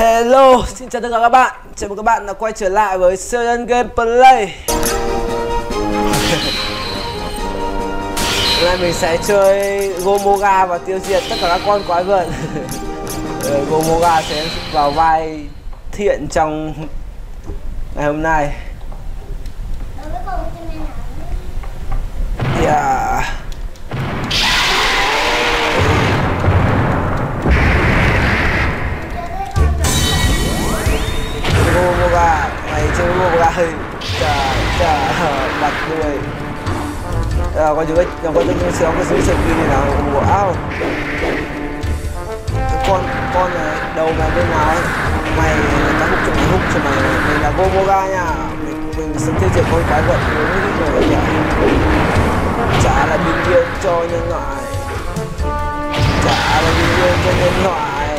Hello, xin chào tất cả các bạn. Chào mừng các bạn đã quay trở lại với Sơn Gameplay. Hôm nay mình sẽ chơi Gomoga và tiêu diệt tất cả các con quái vật. Ờ, Gomoga sẽ vào vai thiện trong ngày hôm nay. Yeah à, có những cái có những cái xéo có dưới sườn gì này nào wow con con này đầu mày bên nào ấy mày tao hút cho mày hút cho mày mình là Gomoga nha mình mình sẽ tiêu diệt con quái vật với những người nhỉ trả là bình yên cho nhân loại trả là bình yên cho nhân loại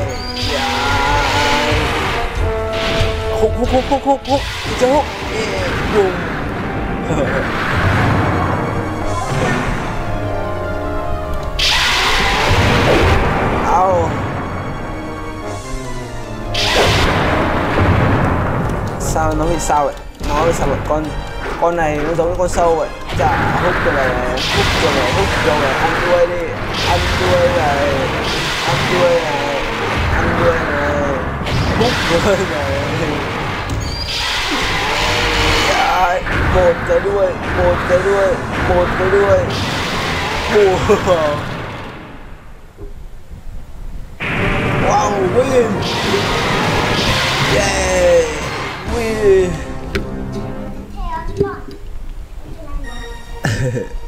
hút hút hút hút hút hút hút cho hút hút hút hút Sao nó bị sao vậy? Nó bị sao vậy? Con con này nó giống như con sâu vậy. Chả hút rồi này, hút rồi này, hút rồi này, ăn đuôi đi, ăn đuôi này, ăn đuôi này, ăn đuôi này, hút đuôi này. Đấy, một cái đuôi, một cái đuôi, một cái đuôi. Bùa. Wow, win! Yeah! Ui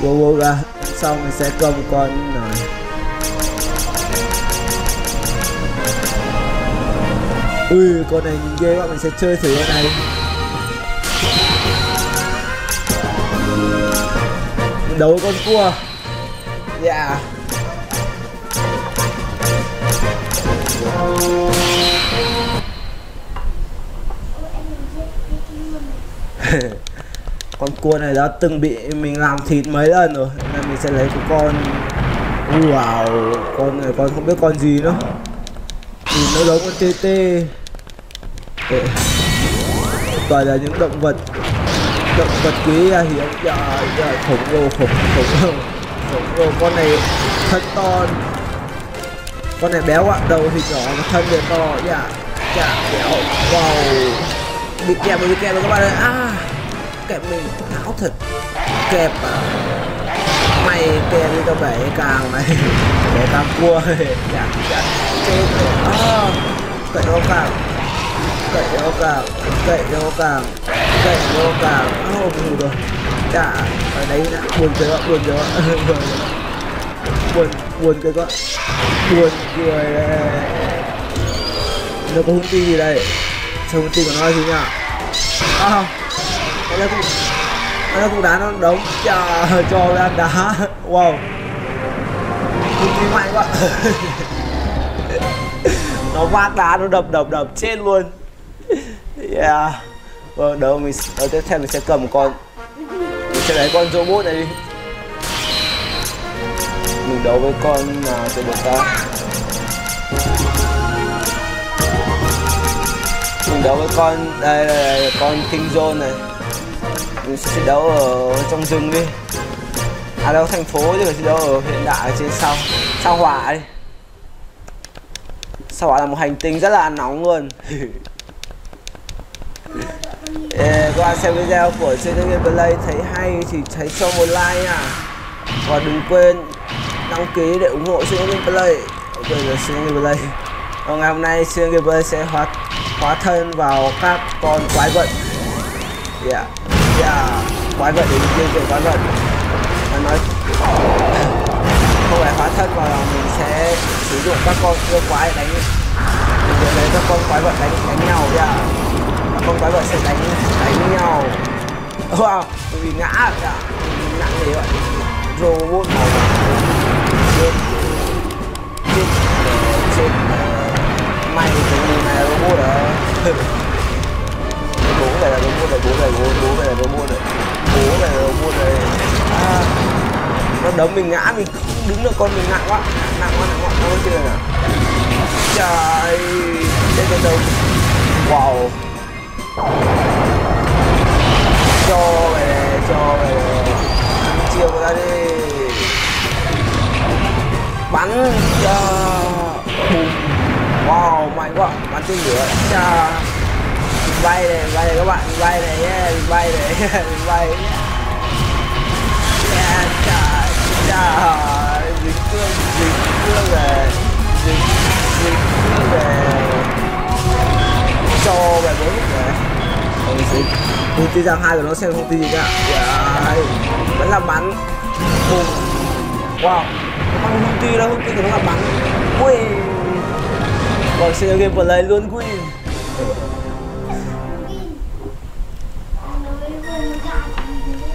Vô vô ra, sau mình sẽ cầm con này. Ui, con này nhìn ghê quá, mình sẽ chơi thử con này. Đấu con cua. Yeah. con cua này đã từng bị mình làm thịt mấy lần rồi. Nên mình sẽ lấy cái con wow con này con không biết con gì nữa. Thì nó giống con tt tê. Toàn là những động vật động vật quý à, hiếm dạ, dạ, khổng lồ khổng khổng lồ. Khổng lồ con này thân to. Con này béo ạ đầu thì nhỏ mà thân thì to. Dạ dạ béo. Wow. Bị kẹp rồi bị kẹp rồi các bạn ơi à kẹp mình áo thật kẹp à mày kẹp đi tao bể càng này. Để tao cua. Dạ dạ. Chết rồi. À cậy đâu càng cậy đâu càng cậy đâu càng cậy đâu càng. Ô oh, rồi dạ ở đấy nè buồn chưa buồn chưa buồn buồn cười quá buồn cười nó có hung ti gì đây? Sao hung ti của nó gì nhỉ? À không đây là cũng đây là cũng đá nó đống. Cho cho ra đá. Wow. Cực kỳ mạnh quá. Nó vác đá nó đập đập đập chết luôn. Yeah. Vâng đâu, mình đầu tiếp theo mình sẽ cầm con mình sẽ lấy con robot này đi. Mình đấu với con nào cho được ta. Mình đấu với con đây là con king zone này mình sẽ đấu ở trong rừng đi. À đâu thành phố chứ chiến đấu ở hiện đại ở trên sao sao hỏa đi. Sao hỏa là một hành tinh rất là nóng luôn. Yeah, các bạn xem video của CD play thấy hay thì hãy cho một like nha. Và đừng quên đăng ký để ủng hộ CD play. ok rồi CD play và ngày hôm nay CD play sẽ hóa hóa thân vào các con quái vật. Yeah Dạ. yeah quái vật đến tiêu diệt quái vật nó nói, không phải hóa thân mà là mình sẽ sử dụng các con yêu quái đánh. Mình sẽ lấy các con quái vật đánh đánh nhau yeah các con quái vật sẽ đánh đánh nhau. Wow tôi bị ngã dạ. Mình nặng thế vậy robot màu chết chết chết mày thì mình này robot đó. bố này là mua này bố này bố bố này là mua này bố này là robot này à, nó đấm mình ngã mình đứng được con mình nặng quá. Nặng quá nặng quá. Nó chưa nè trời đây là đầu wow. Cho về cho về. Chiều ra đi. Bắn cho. Wow mạnh quá. Bắn chưa lửa. Trời bay này bay này các bạn bay này nhé bay này bay. Yeah, cha cha dính cương dính cương này dính dính cương này cho về bốn này. Không dính công ty giang hai của nó xem công ty gì nhá yeah. vẫn là bắn. Bùng wow. Nó công ty đó công ty của nó là bắn. Ui. Còn xe game play luôn win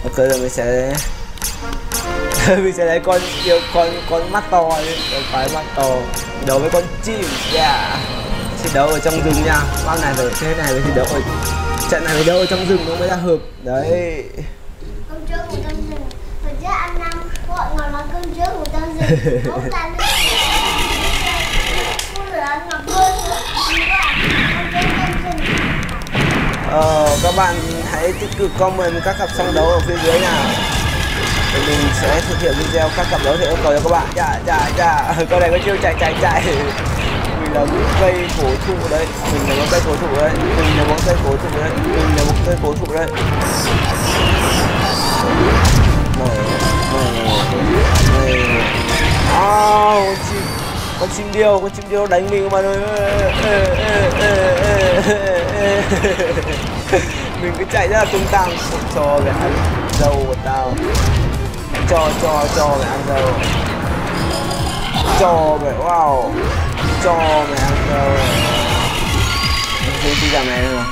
ok rồi mình sẽ mình sẽ lấy con yêu con con mắt to con quái mắt to. Đấu với con chim yeah. Chiến đấu ở trong rừng nha. Bao này phải thế này phải thi đấu ở trận này phải đấu ở trong rừng nó mới ra hợp. Đấy. Con trước một trong rừng. Hồi trước anh năm gọi ngồi nói con trước một trong rừng ờ, các bạn hãy tích cực comment các cặp song đấu ở phía dưới nào thì mình sẽ thực hiện video các cặp đấu theo yêu cầu cho các bạn. Dạ dạ dạ. Con này có chiêu chạy chạy chạy. Mình là những cây cổ thụ đấy. Mình là một cây cổ thụ đấy. Mình là một cây cổ thụ đấy. Mình là một cây cổ thụ đấy. Này con chim con chim điêu con chim điêu đánh mình mà ơi mình cứ chạy ra tung tăng, cho về ăn dầu của tao. Cho cho cho về ăn dầu cho về wow. Cho về ăn dầu mình đi ra mẹ rồi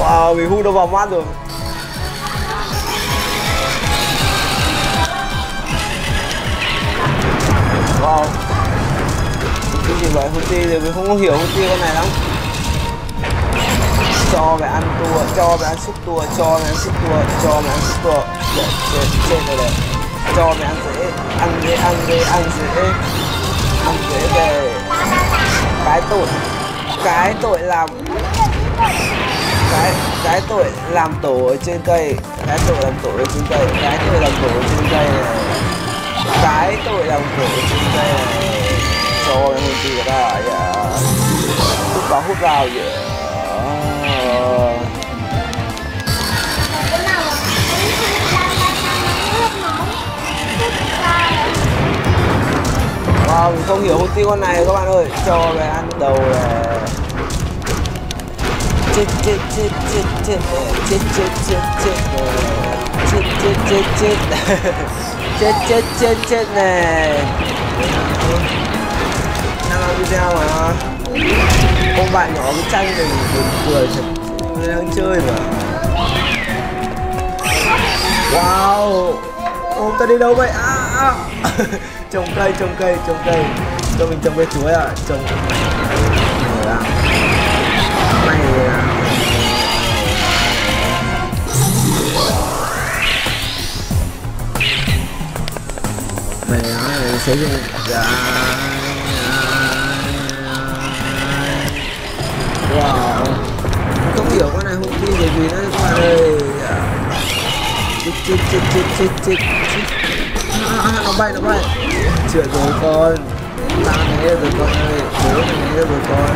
wow bị hút đâu vào mắt rồi. Wow cái gì vậy Houthi thì mình không có hiểu Houthi con này lắm. Cho mẹ ăn tua, cho mẹ ăn xúc tua, cho mẹ ăn xúc tua, cho mẹ ăn xúc tua. Để chết chết rồi đấy cho mẹ ăn dễ ăn dễ ăn dễ ăn dễ. Ăn dễ về. Cái tội cái tội làm cái cái tội làm tổ ở trên cây. Cái tội làm tổ ở trên cây. Cái tội làm tổ ở trên cây này. Cái tội làm tổ ở trên cây này cho em hôn ra dạ hút vào hút vào dạ Wow, mình không hiểu hút tiêu con này các bạn ơi cho về ăn đầu là chết chết chết chết chết chết chết chết chết chết chết chết chết chết chết chết chết này đang làm video mà. Ông bạn nhỏ cái tranh mình buồn cười thật. Đang chơi mà. Wow. Ông ta đi đâu vậy? À, à. trồng cây trồng cây trồng cây. Cho mình trồng cây chuối à trồng. Này à. Này à này sẽ dùng dạ. Vì nó các bạn ơi chết chết chết chết chết chết chết à, à, nó bay nó bay. Chuyện rồi con ta né rồi con ơi. Bố này né rồi con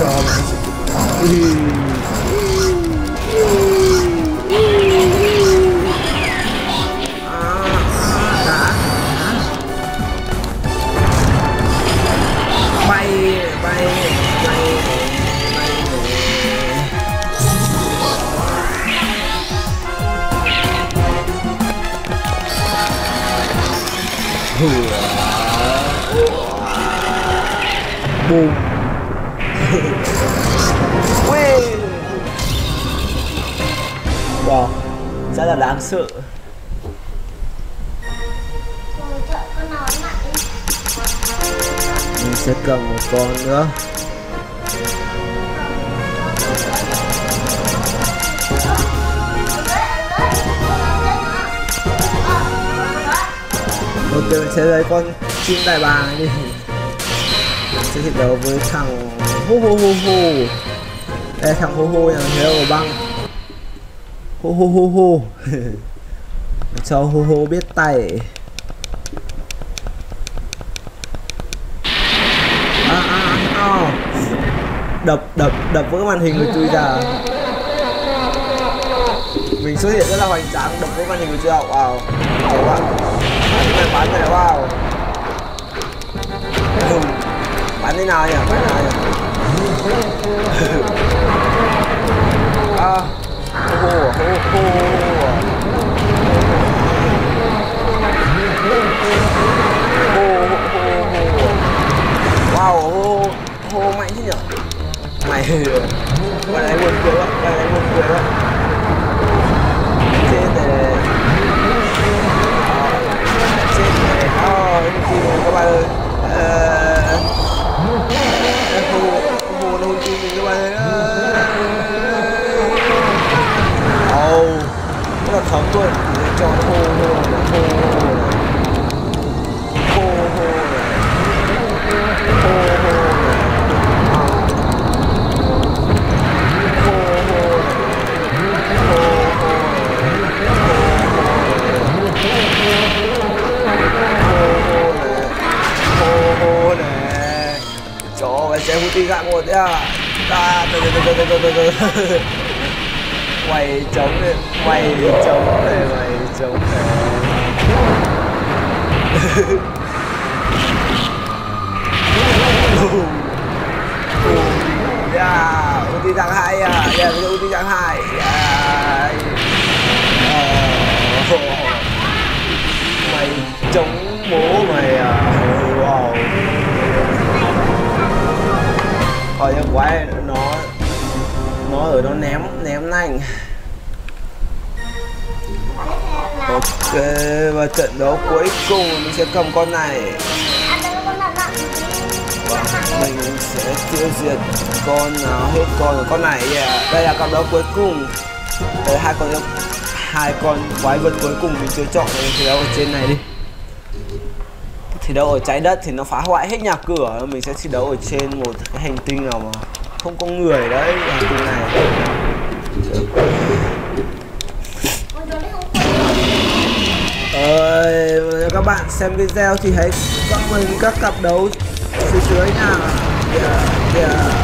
cho mày. Bay Boom. Wow, rất là đáng sợ. Mình sẽ cầm một con nữa. Ok, mình sẽ lấy con chim đại bàng đi sẽ thi đấu với thằng hô hô hô hô đây thằng hô hô là hero băng hô hô hô hô cho hô hô biết tay à, à, à. đập đập đập vỡ màn hình của chui già. mình xuất hiện rất là hoành tráng đập vỡ màn hình của chui wow. anh đi nơi à bán nơi à ô ô ô wow, ô ô mạnh thế nhở mày mày này buồn cười quá, mày này buồn cười quá. À, à từ từ từ từ từ từ từ. Từ Quay trống đi, quay trống này, quay trống này Yeah, Houthi thằng hai à, yeah, bây giờ Houthi thằng hai. Dạ. Ờ, yeah oh. Mày chống bố mày. Coi nhưng quái nó Nó ở nó ném ném nhanh. Ok, và trận đấu cuối cùng mình sẽ cầm con này. Và mình sẽ tiêu diệt con nào hết con của con này, yeah. đây là cặp đấu cuối cùng. Đây hai con hai con quái vật cuối cùng mình chưa chọn mình thi đấu ở trên này đi thi đấu ở trái đất thì nó phá hoại hết nhà cửa. Mình sẽ thi đấu ở trên một cái hành tinh nào mà không có người đấy hành tinh này. Ơi Ờ, các bạn xem video thì hãy comment các cặp đấu phía dưới nha. Yeah, yeah.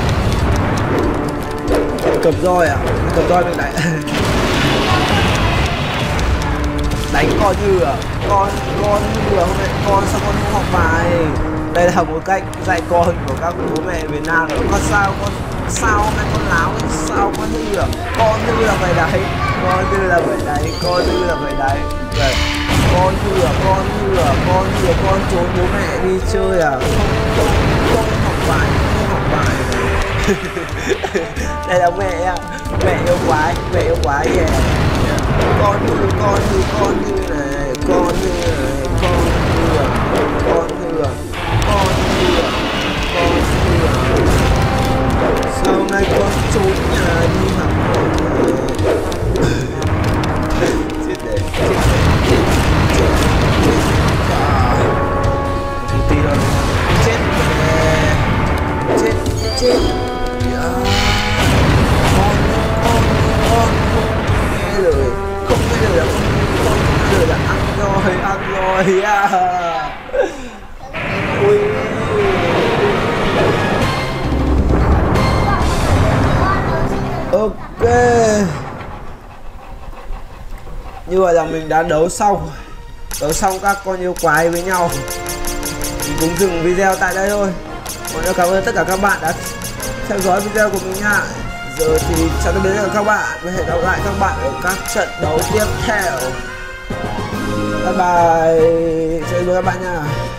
cầm roi à? Cầm roi mình đánh đánh con như à. Con con như à hôm nay con sao con không học bài? Đây là một cách dạy con của các bố mẹ Việt Nam. Rồi con sao con sao hôm nay con láo sao con như à con như là phải đấy. Con như là phải đấy con như là phải đấy. Vậy, con như là con như là con như là con trốn bố mẹ đi chơi à. Không không, học bài không học bài. Đây là mẹ à. mẹ yêu quái mẹ yêu quái yeah ก้อนมือก้อนมือก้อนมือไหก้อนมือไหก้อนมือก้อนมือก้อนมือก้อนมือสาวในก้อนจุกยาดีหักหมด ok. Như vậy là mình đã đấu xong. Đấu xong các con yêu quái với nhau. Mình cũng dừng video tại đây thôi. Còn cảm ơn tất cả các bạn đã theo dõi video của mình nha. Giờ thì chào tạm biệt tất cả các bạn và hẹn gặp lại các bạn ở các trận đấu tiếp theo. Bye bye. Chào tạm biệt các bạn nha.